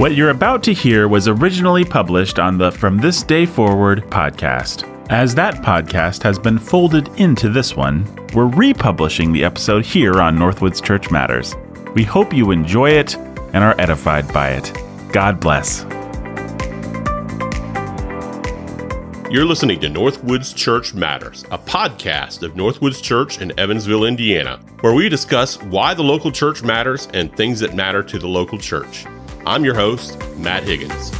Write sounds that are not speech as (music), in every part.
What you're about to hear was originally published on the From This Day Forward podcast. As that podcast has been folded into this one, we're republishing the episode here on Northwoods Church Matters. We hope you enjoy it and are edified by it. God bless. You're listening to Northwoods Church Matters, a podcast of Northwoods Church in Evansville, Indiana, where we discuss why the local church matters and things that matter to the local church. I'm your host, Matt Higgins.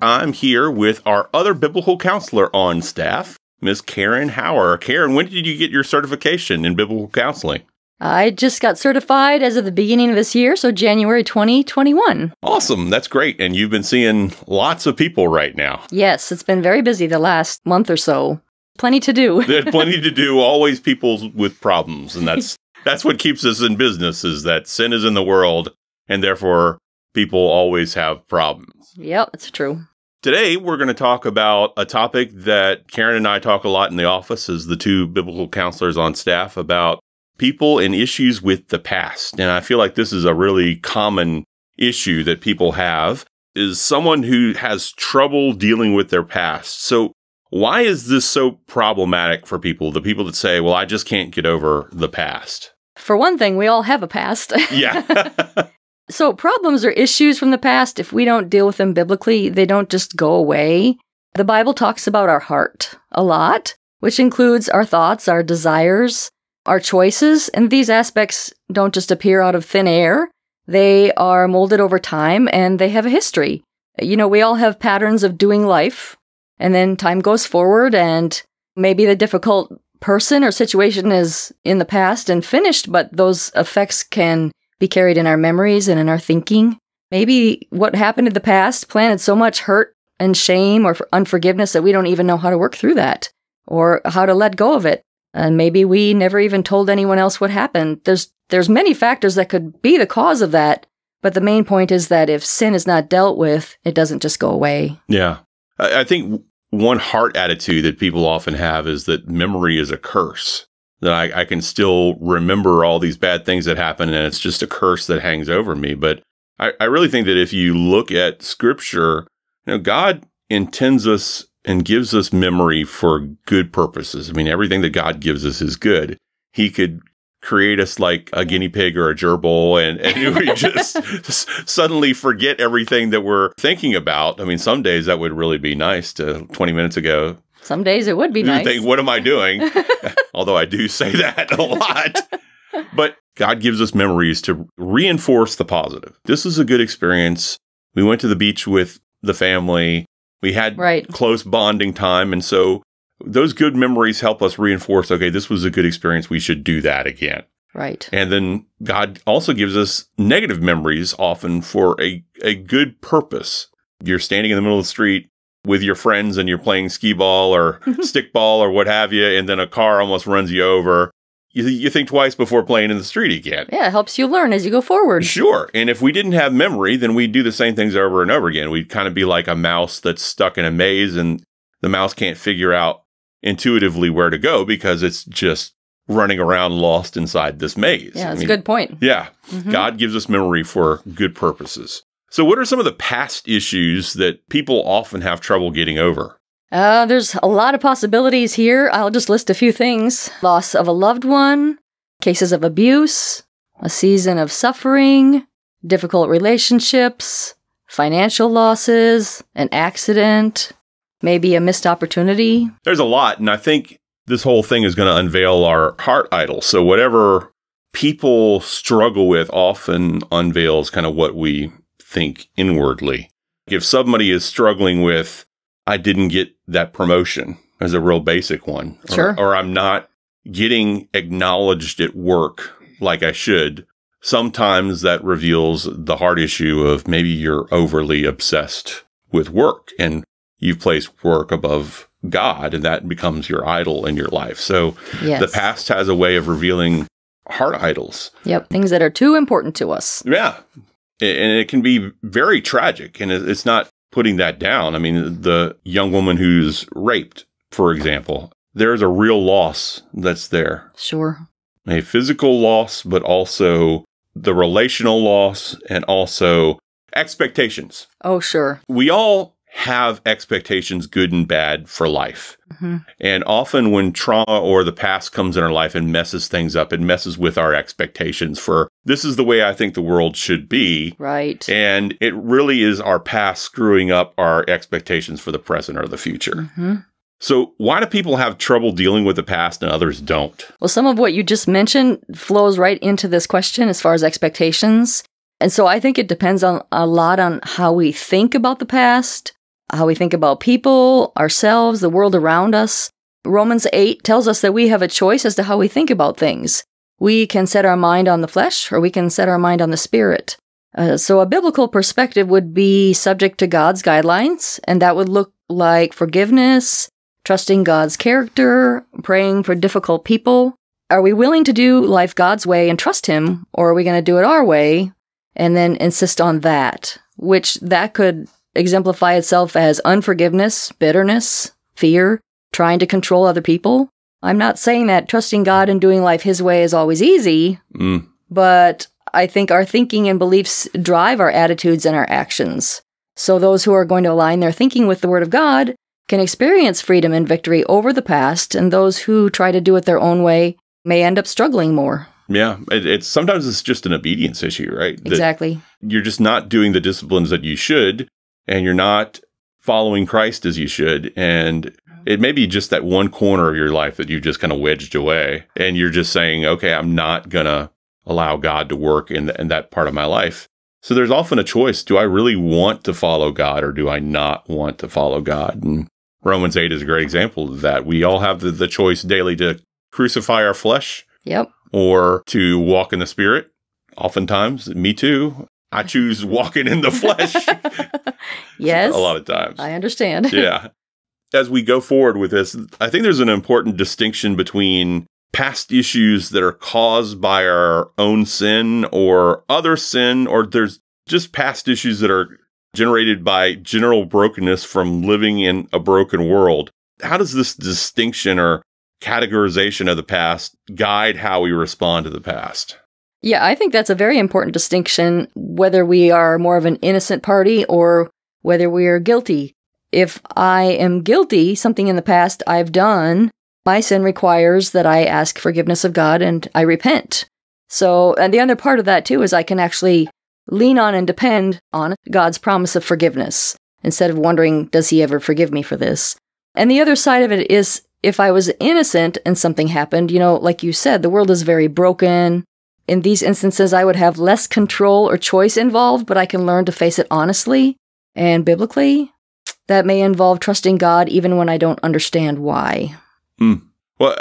I'm here with our other biblical counselor on staff, Miss Karen Hauer. Karen, when did you get your certification in biblical counseling? I just got certified as of the beginning of this year, so January 2021. Awesome. That's great. And you've been seeing lots of people right now. Yes, it's been very busy the last month or so. Plenty to do. There's plenty (laughs) to do, always people with problems. And that's that's what keeps us in business is that sin is in the world and therefore people always have problems. Yep, it's true. Today, we're going to talk about a topic that Karen and I talk a lot in the office as the two biblical counselors on staff about people and issues with the past. And I feel like this is a really common issue that people have is someone who has trouble dealing with their past. So why is this so problematic for people? The people that say, well, I just can't get over the past. For one thing, we all have a past. (laughs) Yeah. so problems or issues from the past, if we don't deal with them biblically, they don't just go away. The Bible talks about our heart a lot, which includes our thoughts, our desires, our choices, and these aspects don't just appear out of thin air. They are molded over time and they have a history. You know, we all have patterns of doing life, and then time goes forward, and maybe the difficult person or situation is in the past and finished, but those effects can be carried in our memories and in our thinking. Maybe what happened in the past planted so much hurt and shame or unforgiveness that we don't even know how to work through that or how to let go of it. And maybe we never even told anyone else what happened. There's there's many factors that could be the cause of that, but the main point is that if sin is not dealt with, it doesn't just go away. Yeah. I think one heart attitude that people often have is that memory is a curse. That I, I, can still remember all these bad things that happened and it's just a curse that hangs over me. But I, I really think that if you look at scripture, you know, God intends us and gives us memory for good purposes. I mean, everything that God gives us is good. He could create us like a guinea pig or a gerbil and, and we (laughs) just suddenly forget everything that we're thinking about. I mean, some days that would really be nice to 20 minutes ago. Some days it would be nice. Think, what am I doing? (laughs) Although I do say that a lot. but God gives us memories to reinforce the positive. This is a good experience. We went to the beach with the family. We had right. close bonding time. And so those good memories help us reinforce okay, this was a good experience. We should do that again. Right. And then God also gives us negative memories often for a, a good purpose. You're standing in the middle of the street with your friends and you're playing skee ball or (laughs) stick ball or what have you, and then a car almost runs you over. You, you think twice before playing in the street again. Yeah, it helps you learn as you go forward. Sure. And if we didn't have memory, then we'd do the same things over and over again. We'd kind of be like a mouse that's stuck in a maze and the mouse can't figure out intuitively where to go because it's just running around lost inside this maze. Yeah, that's I mean, a good point. Yeah. Mm-hmm. God gives us memory for good purposes. So, what are some of the past issues that people often have trouble getting over? Uh, there's a lot of possibilities here. I'll just list a few things loss of a loved one, cases of abuse, a season of suffering, difficult relationships, financial losses, an accident, maybe a missed opportunity. There's a lot. And I think this whole thing is going to unveil our heart idol. So, whatever people struggle with often unveils kind of what we think inwardly. If somebody is struggling with, I didn't get that promotion as a real basic one, sure. or, or I'm not getting acknowledged at work like I should, sometimes that reveals the hard issue of maybe you're overly obsessed with work and you've placed work above God and that becomes your idol in your life. So yes. the past has a way of revealing heart idols. Yep, things that are too important to us. Yeah. And it can be very tragic and it's not putting that down. I mean, the young woman who's raped, for example, there's a real loss that's there. Sure. a physical loss, but also the relational loss and also expectations. Oh, sure. We all have expectations, good and bad, for life. Mm-hmm. And often when trauma or the past comes in our life and messes things up, it messes with our expectations for this is the way I think the world should be. Right. And it really is our past screwing up our expectations for the present or the future. Mm-hmm. So, why do people have trouble dealing with the past and others don't? Well, some of what you just mentioned flows right into this question as far as expectations. And so I think it depends on a lot on how we think about the past, how we think about people, ourselves, the world around us. Romans 8 tells us that we have a choice as to how we think about things. We can set our mind on the flesh or we can set our mind on the spirit. Uh, so a biblical perspective would be subject to God's guidelines, and that would look like forgiveness, trusting God's character, praying for difficult people. Are we willing to do life God's way and trust Him, or are we going to do it our way and then insist on that? Which that could exemplify itself as unforgiveness, bitterness, fear, trying to control other people. I'm not saying that trusting God and doing life His way is always easy, Mm, but I think our thinking and beliefs drive our attitudes and our actions. So those who are going to align their thinking with the Word of God can experience freedom and victory over the past, and those who try to do it their own way may end up struggling more. yeah, it, it's sometimes it's just an obedience issue, right? That Exactly. you're just not doing the disciplines that you should, and you're not following Christ as you should. And oh. it may be just that one corner of your life that you've just kind of wedged away, and you're just saying, okay, I'm not going to allow God to work in, in that part of my life. So there's often a choice. Do I really want to follow God or do I not want to follow God? And Romans 8 is a great example of that. We all have the, the choice daily to crucify our flesh Yep. or to walk in the spirit. Oftentimes, me too. I choose walking in the flesh (laughs) yes. a lot of times. I understand. yeah. (laughs) As we go forward with this, I think there's an important distinction between past issues that are caused by our own sin or other sin, or there's just past issues that are generated by general brokenness from living in a broken world. How does this distinction or categorization of the past guide how we respond to the past? Yeah, I think that's a very important distinction whether we are more of an innocent party or whether we are guilty. If I am guilty, something in the past I've done, my sin requires that I ask forgiveness of God and I repent. So, and the other part of that too is I can actually lean on and depend on God's promise of forgiveness instead of wondering, does he ever forgive me for this? And the other side of it is if I was innocent and something happened, you know, like you said, the world is very broken. In these instances, I would have less control or choice involved, but I can learn to face it honestly and biblically. That may involve trusting God even when I don't understand why. Hmm. Well,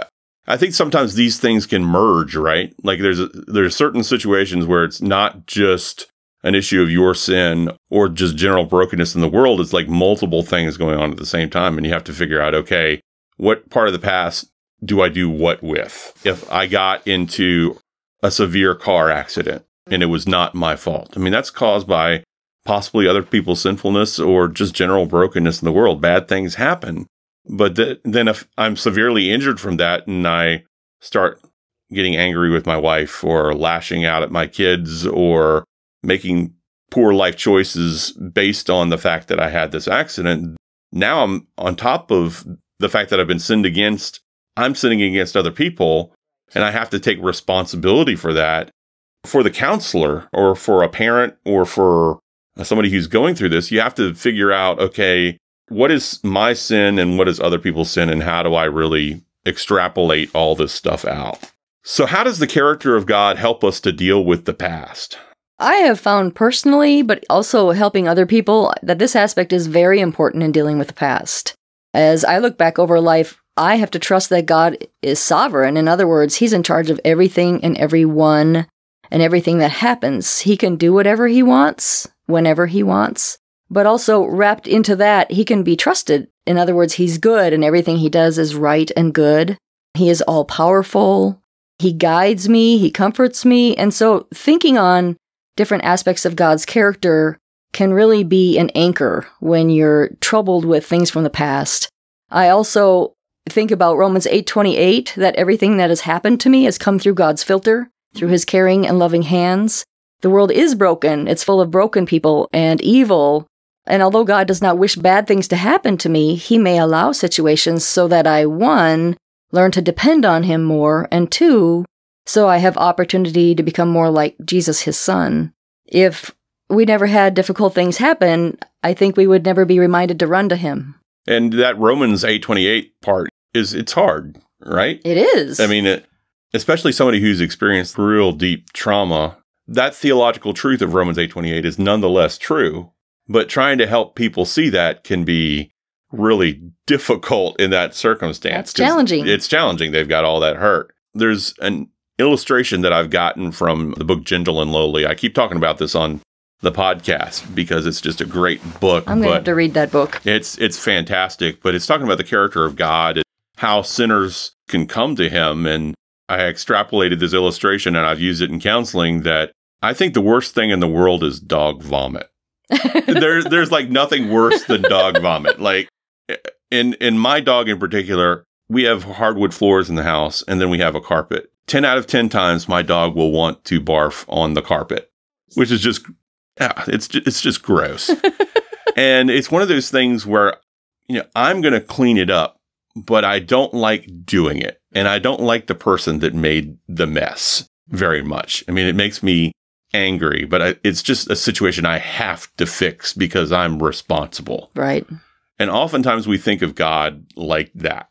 I think sometimes these things can merge, right? Like there's a, there's certain situations where it's not just an issue of your sin or just general brokenness in the world. It's like multiple things going on at the same time, and you have to figure out, okay, what part of the past do I do what with? If I got into a severe car accident and it was not my fault, I mean that's caused by possibly other people's sinfulness or just general brokenness in the world. Bad things happen. But th- then if I'm severely injured from that and I start getting angry with my wife or lashing out at my kids or making poor life choices based on the fact that I had this accident, now I'm on top of the fact that I've been sinned against. I'm sinning against other people and I have to take responsibility for that for the counselor or for a parent or for uh, somebody who's going through this. You have to figure out, okay, what is my sin and what is other people's sin and how do I really extrapolate all this stuff out? So how does the character of God help us to deal with the past? I have found personally, but also helping other people, that this aspect is very important in dealing with the past. As I look back over life, I have to trust that God is sovereign. In other words, He's in charge of everything and everyone and everything that happens. He can do whatever He wants, whenever He wants. But also, wrapped into that, He can be trusted. In other words, He's good and everything He does is right and good. He is all powerful. He guides me, He comforts me. And so, thinking on different aspects of God's character can really be an anchor when you're troubled with things from the past. I also think about Romans 8:28 that everything that has happened to me has come through God's filter, through his caring and loving hands. The world is broken. It's full of broken people and evil. And although God does not wish bad things to happen to me, he may allow situations so that I one learn to depend on him more and two so I have opportunity to become more like Jesus his son. If we never had difficult things happen, I think we would never be reminded to run to him. And that Romans 8:28 part is it's hard, right? It is. I mean, it, especially somebody who's experienced real deep trauma, that theological truth of Romans 8:28 is nonetheless true, but trying to help people see that can be really difficult in that circumstance. That's challenging. It's challenging. They've got all that hurt. There's an illustration that I've gotten from the book Gentle and Lowly. I keep talking about this on the podcast because it's just a great book. I'm going to have to read that book. It's it's fantastic, but it's talking about the character of God and how sinners can come to him and I extrapolated this illustration and I've used it in counseling that I think the worst thing in the world is dog vomit. (laughs) there's there's like nothing worse than dog vomit. Like in in my dog in particular, we have hardwood floors in the house and then we have a carpet. 10 out of 10 times my dog will want to barf on the carpet, which is just yeah, it's just, it's just gross. (laughs) and it's one of those things where you know, I'm going to clean it up, but I don't like doing it. And I don't like the person that made the mess very much. I mean, it makes me angry, but I, it's just a situation I have to fix because I'm responsible. Right. And oftentimes we think of God like that.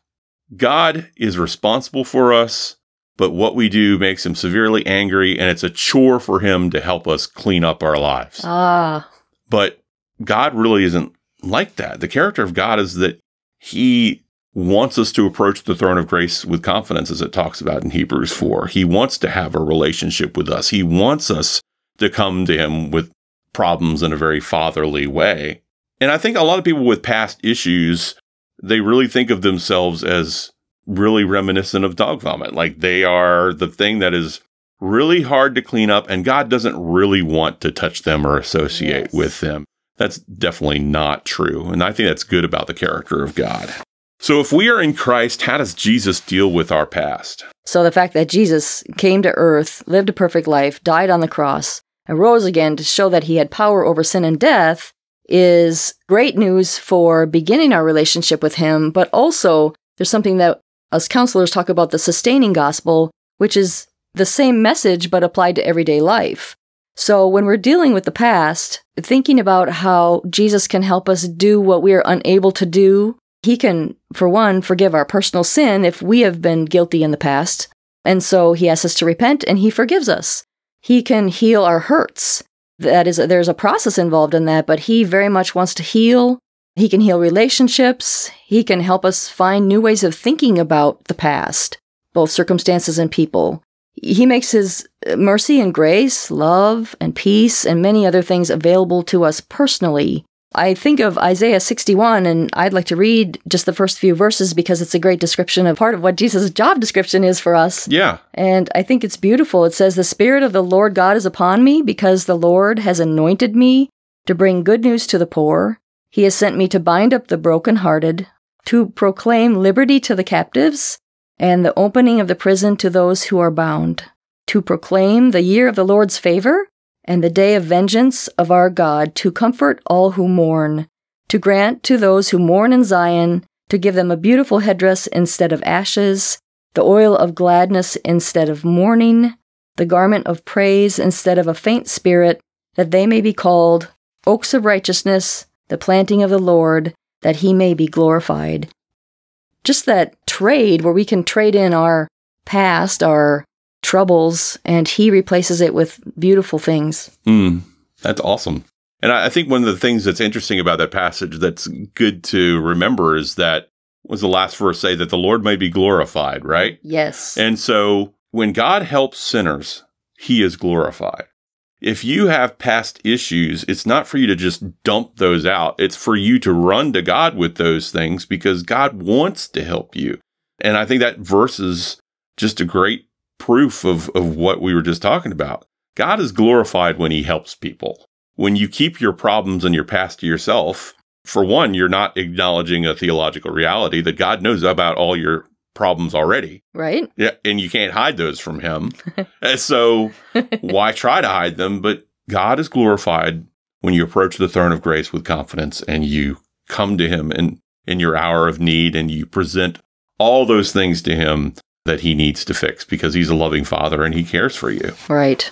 God is responsible for us, but what we do makes him severely angry, and it's a chore for him to help us clean up our lives. Ah. But God really isn't like that. The character of God is that he wants us to approach the throne of grace with confidence, as it talks about in Hebrews 4. He wants to have a relationship with us. He wants us to come to him with problems in a very fatherly way. And I think a lot of people with past issues, they really think of themselves as really reminiscent of dog vomit. Like they are the thing that is really hard to clean up, and God doesn't really want to touch them or associate yes. with them. That's definitely not true. And I think that's good about the character of God. So, if we are in Christ, how does Jesus deal with our past? So, the fact that Jesus came to earth, lived a perfect life, died on the cross, and rose again to show that he had power over sin and death is great news for beginning our relationship with him, but also there's something that us counselors talk about the sustaining gospel, which is the same message but applied to everyday life. So when we're dealing with the past, thinking about how Jesus can help us do what we are unable to do, he can, for one, forgive our personal sin if we have been guilty in the past. And so he asks us to repent and he forgives us. He can heal our hurts. That is, there's a process involved in that, but he very much wants to heal he can heal relationships. He can help us find new ways of thinking about the past, both circumstances and people. He makes his uh, mercy and grace, love and peace, and many other things available to us personally. I think of Isaiah 61, and I'd like to read just the first few verses because it's a great description of part of what Jesus' job description is for us. Yeah. And I think it's beautiful. It says, The Spirit of the Lord God is upon me because the Lord has anointed me to bring good news to the poor. He has sent me to bind up the broken-hearted, to proclaim liberty to the captives, and the opening of the prison to those who are bound, to proclaim the year of the Lord's favor, and the day of vengeance of our God, to comfort all who mourn, to grant to those who mourn in Zion, to give them a beautiful headdress instead of ashes, the oil of gladness instead of mourning, the garment of praise instead of a faint spirit, that they may be called oaks of righteousness, the planting of the Lord, that he may be glorified. Just that trade where we can trade in our past, our troubles, and he replaces it with beautiful things. Mm, that's awesome. And I think one of the things that's interesting about that passage that's good to remember is that was the last verse say that the Lord may be glorified, right? Yes. And so when God helps sinners, he is glorified if you have past issues, it's not for you to just dump those out. It's for you to run to God with those things because God wants to help you. And I think that verse is just a great proof of, of what we were just talking about. God is glorified when he helps people. When you keep your problems and your past to yourself, for one, you're not acknowledging a theological reality that God knows about all your problems already. Right? Yeah, and you can't hide those from him. (laughs) so why try to hide them? But God is glorified when you approach the throne of grace with confidence and you come to him in, in your hour of need and you present all those things to him that he needs to fix because he's a loving father and he cares for you. Right.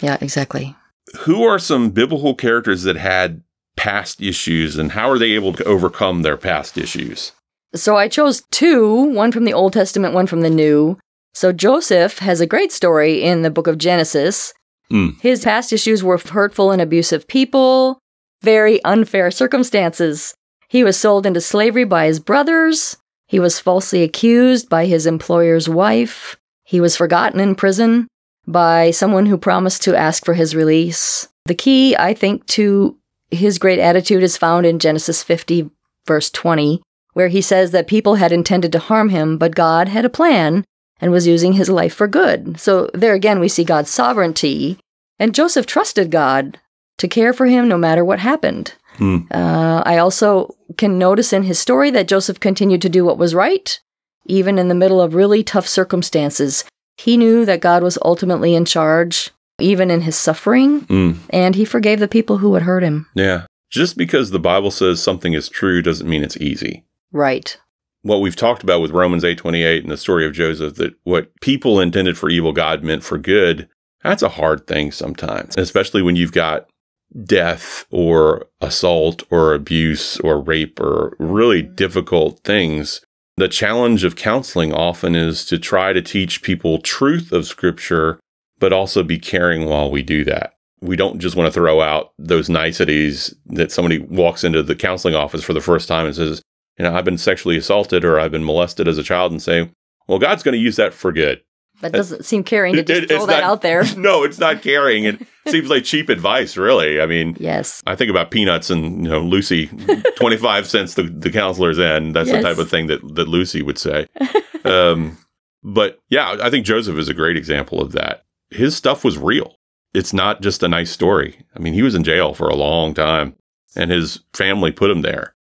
Yeah, exactly. Who are some biblical characters that had past issues and how are they able to overcome their past issues? So I chose two, one from the Old Testament, one from the New. So Joseph has a great story in the book of Genesis. Mm. His past issues were hurtful and abusive people, very unfair circumstances. He was sold into slavery by his brothers. He was falsely accused by his employer's wife. He was forgotten in prison by someone who promised to ask for his release. The key, I think, to his great attitude is found in Genesis 50, verse 20, where he says that people had intended to harm him, but God had a plan and was using his life for good. So there again, we see God's sovereignty. And Joseph trusted God to care for him no matter what happened. Hmm. Uh, I also can notice in his story that Joseph continued to do what was right, even in the middle of really tough circumstances. He knew that God was ultimately in charge, even in his suffering, Mm. and he forgave the people who had hurt him. Yeah. Just because the Bible says something is true doesn't mean it's easy. Right. What we've talked about with Romans 8:28 and the story of Joseph that what people intended for evil God meant for good, that's a hard thing sometimes, especially when you've got death or assault or abuse or rape or really mm-hmm. difficult things. The challenge of counseling often is to try to teach people truth of scripture, but also be caring while we do that. We don't just want to throw out those niceties that somebody walks into the counseling office for the first time and says, you know, I've been sexually assaulted or I've been molested as a child and say, well, God's going to use that for good. That doesn't seem caring to just it- throw that not- out there. (laughs) no, it's not caring. It (laughs) seems like cheap advice, really. I mean, Yes. I think about peanuts and you know Lucy, (laughs) twenty five cents the the counselor's end. That's Yes. the type of thing that that Lucy would say. um, but yeah, I think Joseph is a great example of that. His stuff was real. It's not just a nice story. I mean, he was in jail for a long time, and his family put him there.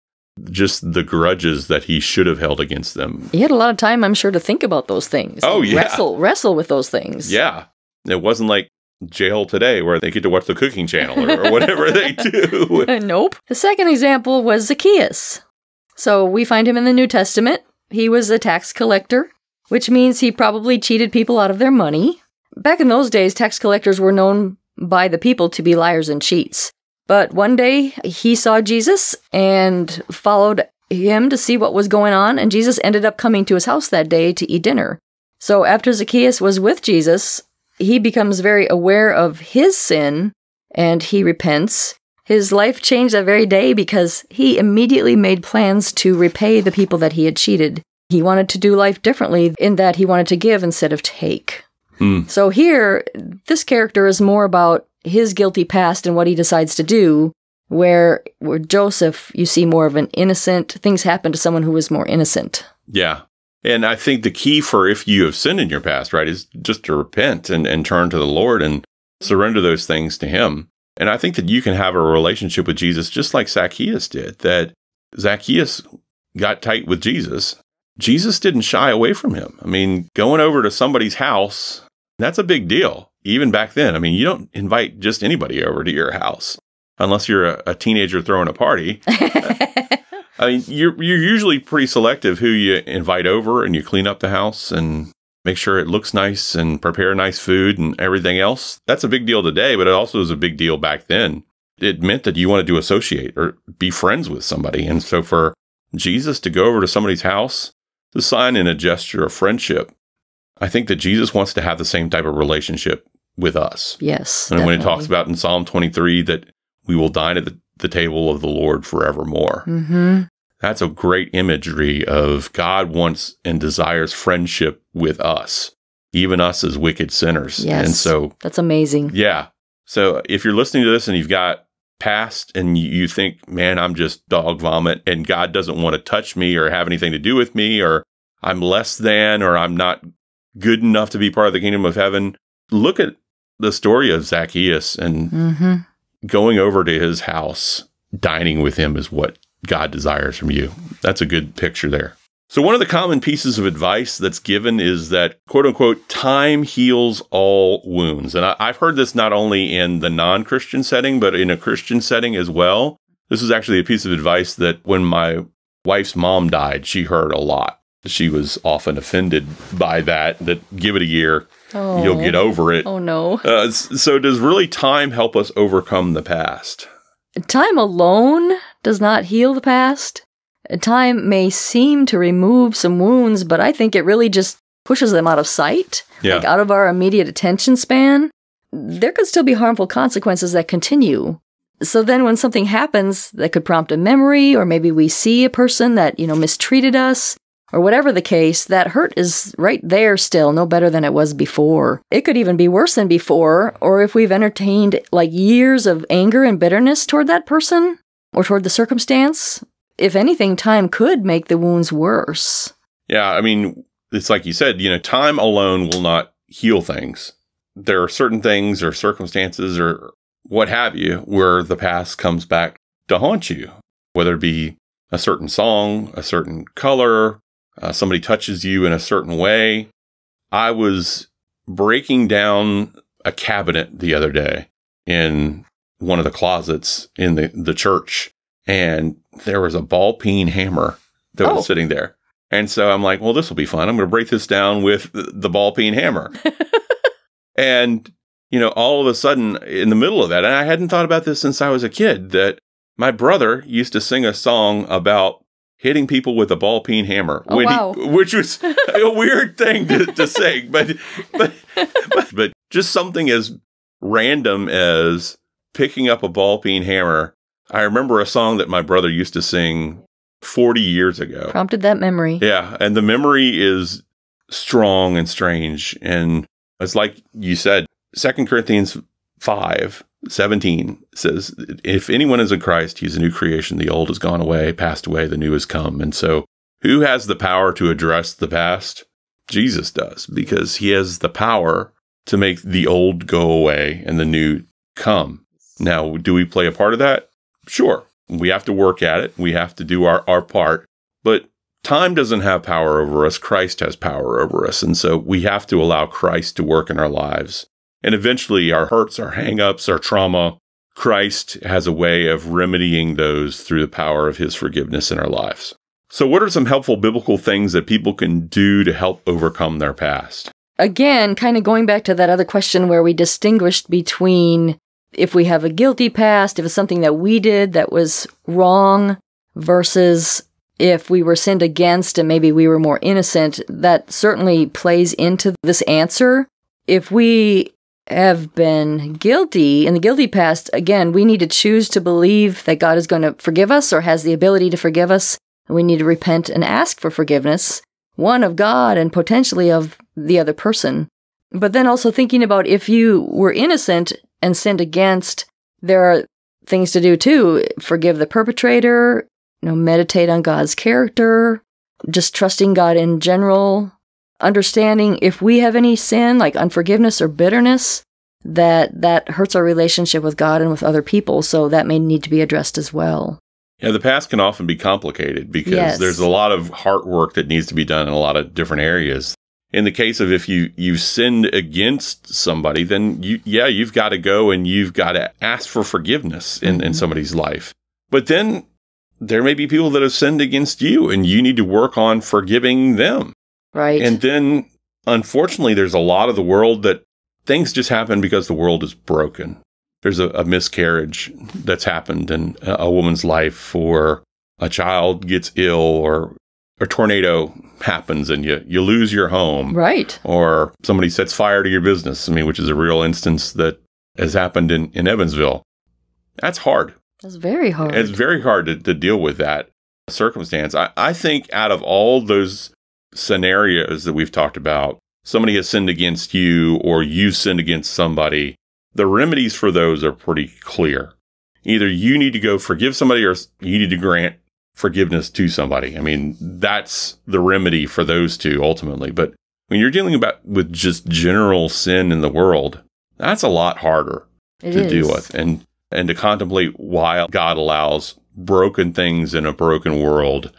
Just the grudges that he should have held against them. He had a lot of time, I'm sure, to think about those things. Oh, yeah. Wrestle, wrestle with those things. Yeah, it wasn't like jail today where they get to watch the cooking channel or, or (laughs) whatever they (laughs) do. (laughs) nope. The second example was Zacchaeus. So we find him in the New Testament. He was a tax collector, which means he probably cheated people out of their money. Back in those days, tax collectors were known by the people to be liars and cheats. But one day he saw Jesus and followed him to see what was going on, and Jesus ended up coming to his house that day to eat dinner. So after Zacchaeus was with Jesus, he becomes very aware of his sin and he repents. His life changed that very day because he immediately made plans to repay the people that he had cheated. He wanted to do life differently in that he wanted to give instead of take. Hmm. So here, this character is more about his guilty past and what he decides to do, where, where Joseph, you see more of an innocent, things happen to someone who is more innocent. Yeah. And I think the key for if you have sinned in your past, right, is just to repent and, and turn to the Lord and surrender those things to Him. And I think that you can have a relationship with Jesus just like Zacchaeus did, that Zacchaeus got tight with Jesus. Jesus didn't shy away from him. I mean, going over to somebody's house, that's a big deal, even back then. I mean, you don't invite just anybody over to your house unless you're a, a teenager throwing a party. (laughs) I mean, you're you're usually pretty selective who you invite over, and you clean up the house and make sure it looks nice and prepare nice food and everything else. That's a big deal today, but it also was a big deal back then. It meant that you wanted to associate or be friends with somebody, and so for Jesus to go over to somebody's house, the sign and a gesture of friendship. I think that Jesus wants to have the same type of relationship with us. yes. And when it talks about in Psalm 23 that we will dine at the, the table of the Lord forevermore. Mhm. That's a great imagery of God wants and desires friendship with us, even us as wicked sinners. Yes. And so, That's amazing. yeah. So if you're listening to this and you've got past and you think, man, I'm just dog vomit and God doesn't want to touch me or have anything to do with me or I'm less than or I'm not good enough to be part of the kingdom of heaven, look at the story of Zacchaeus and hmm going over to his house, dining with him is what God desires from you. That's a good picture there. So, one of the common pieces of advice that's given is that, quote unquote, time heals all wounds. And I, have heard this not only in the non Christian setting, but in a Christian setting as well. This is actually a piece of advice that when my wife's mom died, she heard a lot. She was often offended by that, that give it a year, oh. you'll get over it. Oh, no. Uh, so, does really time help us overcome the past? Time alone does not heal the past. Time may seem to remove some wounds, but I think it really just pushes them out of sight, yeah. like out of our immediate attention span. There could still be harmful consequences that continue. So then when something happens that could prompt a memory, or maybe we see a person that, you know, mistreated us, or whatever the case, that hurt is right there still, no better than it was before. It could even be worse than before, or if we've entertained like years of anger and bitterness toward that person or toward the circumstance, if anything, time could make the wounds worse. Yeah, I mean, it's like you said, you know, time alone will not heal things. There are certain things or circumstances or what have you where the past comes back to haunt you, whether it be a certain song, a certain color, uh, somebody touches you in a certain way. I was breaking down a cabinet the other day in one of the closets in the, the church and there was a ball peen hammer that oh. was sitting there. And so I'm like, well, this will be fun. I'm going to break this down with the ball peen hammer. (laughs) and, you know, all of a sudden in the middle of that, and I hadn't thought about this since I was a kid, that my brother used to sing a song about hitting people with a ball peen hammer, oh, wow. he, (laughs) which was a weird thing to, to sing, but, but, but, but just something as random as picking up a ball peen hammer I remember a song that my brother used to sing 40 years ago. Prompted that memory. Yeah. And the memory is strong and strange. And it's like you said, Second Corinthians 5 17 says, If anyone is in Christ, he's a new creation. The old has gone away, passed away, the new has come. And so, who has the power to address the past? Jesus does, because he has the power to make the old go away and the new come. Now, do we play a part of that? Sure, we have to work at it. We have to do our, our part. But time doesn't have power over us. Christ has power over us. And so we have to allow Christ to work in our lives. And eventually, our hurts, our hangups, our trauma, Christ has a way of remedying those through the power of his forgiveness in our lives. So, what are some helpful biblical things that people can do to help overcome their past? Again, kind of going back to that other question where we distinguished between if we have a guilty past, if it's something that we did that was wrong versus if we were sinned against and maybe we were more innocent, that certainly plays into this answer. If we have been guilty in the guilty past, again, we need to choose to believe that God is going to forgive us or has the ability to forgive us. And we need to repent and ask for forgiveness, one of God and potentially of the other person. But then also thinking about if you were innocent, and sinned against, there are things to do too. Forgive the perpetrator, you know, meditate on God's character, just trusting God in general, understanding if we have any sin like unforgiveness or bitterness, that that hurts our relationship with God and with other people, so that may need to be addressed as well. Yeah, the past can often be complicated because yes. there's a lot of heart work that needs to be done in a lot of different areas in the case of if you you've sinned against somebody, then you yeah you've got to go and you've got to ask for forgiveness in, mm-hmm. in somebody's life. But then there may be people that have sinned against you, and you need to work on forgiving them. Right. And then unfortunately, there's a lot of the world that things just happen because the world is broken. There's a, a miscarriage that's happened in a woman's life, or a child gets ill, or a tornado happens and you you lose your home. Right. Or somebody sets fire to your business i mean which is a real instance that has happened in in evansville. That's hard. That's very hard. It's very hard to, to deal with that circumstance. I, I think out of all those scenarios that we've talked about somebody has sinned against you or you sinned against somebody the remedies for those are pretty clear either you need to go forgive somebody or you need to grant forgiveness to somebody. I mean, that's the remedy for those two ultimately. But when you're dealing about with just general sin in the world, that's a lot harder it to is. deal with and and to contemplate why God allows broken things in a broken world,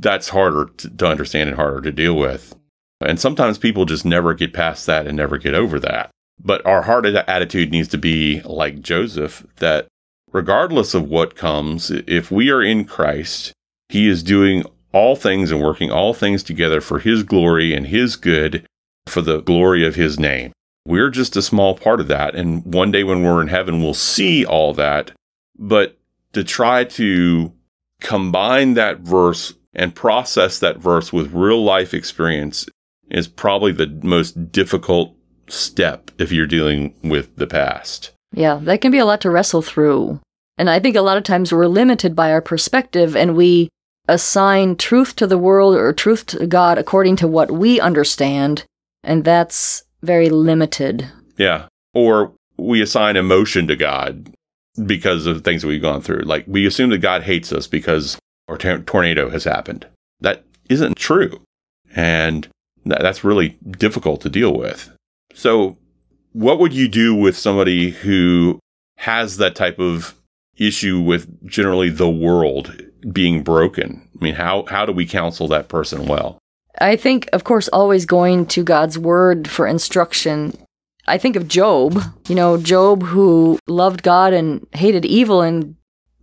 that's harder to, to understand and harder to deal with. And sometimes people just never get past that and never get over that. But our heart attitude needs to be like Joseph that regardless of what comes, if we are in Christ, he is doing all things and working all things together for his glory and his good for the glory of his name. We're just a small part of that. And one day when we're in heaven, we'll see all that. But to try to combine that verse and process that verse with real life experience is probably the most difficult step if you're dealing with the past. Yeah, that can be a lot to wrestle through. And I think a lot of times we're limited by our perspective and we assign truth to the world or truth to God according to what we understand. And that's very limited. Yeah. Or we assign emotion to God because of things that we've gone through. Like we assume that God hates us because a tornado has happened. That isn't true. And that's really difficult to deal with. So, what would you do with somebody who has that type of issue with generally the world being broken? I mean, how, how do we counsel that person well? I think, of course, always going to God's word for instruction. I think of Job, you know, Job who loved God and hated evil and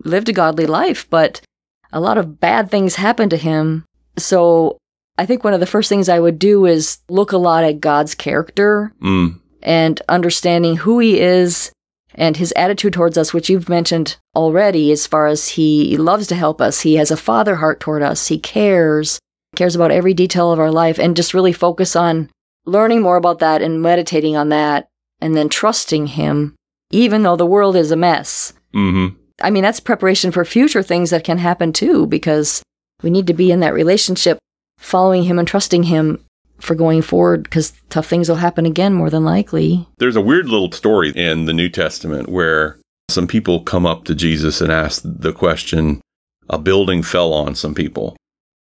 lived a godly life, but a lot of bad things happened to him. So I think one of the first things I would do is look a lot at God's character mm. and understanding who he is and his attitude towards us, which you've mentioned already, as far as he loves to help us. He has a father heart toward us. He cares, cares about every detail of our life, and just really focus on learning more about that and meditating on that and then trusting him, even though the world is a mess. Mm-hmm. I mean, that's preparation for future things that can happen too, because we need to be in that relationship, following him and trusting him for going forward because tough things will happen again more than likely. There's a weird little story in the New Testament where some people come up to Jesus and ask the question a building fell on some people.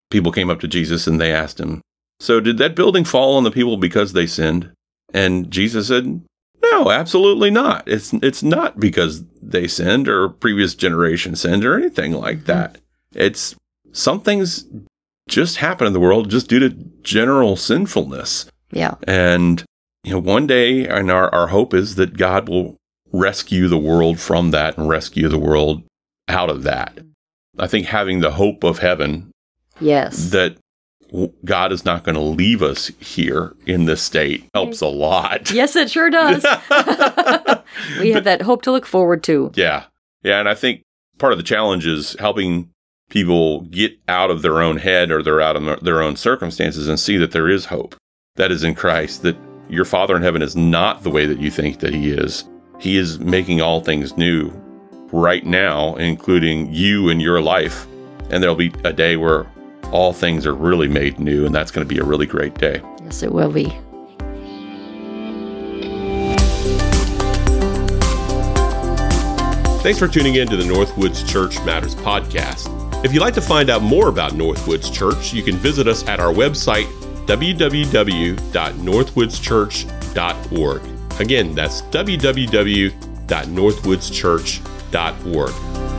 People came up to Jesus and they asked him, So did that building fall on the people because they sinned? And Jesus said, No, absolutely not. It's it's not because they sinned or previous generation sinned or anything like mm-hmm. that. It's some things just happen in the world just due to general sinfulness. Yeah. And, you know, one day, and our, our hope is that God will rescue the world from that and rescue the world out of that. I think having the hope of heaven. Yes. That God is not going to leave us here in this state helps a lot. (laughs) Yes, it sure does. (laughs) we have that hope to look forward to. Yeah. Yeah. And I think part of the challenge is helping people get out of their own head or they're out of their own circumstances and see that there is hope that is in Christ, that your Father in heaven is not the way that you think that He is. He is making all things new right now, including you and your life. And there'll be a day where all things are really made new, and that's going to be a really great day. Yes, it will be. Thanks for tuning in to the Northwoods Church Matters podcast. If you'd like to find out more about Northwoods Church, you can visit us at our website, www.northwoodschurch.org. Again, that's www.northwoodschurch.org.